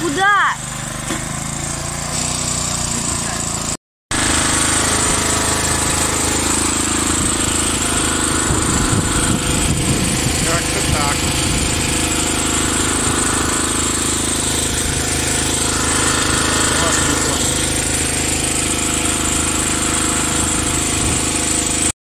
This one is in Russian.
Куда?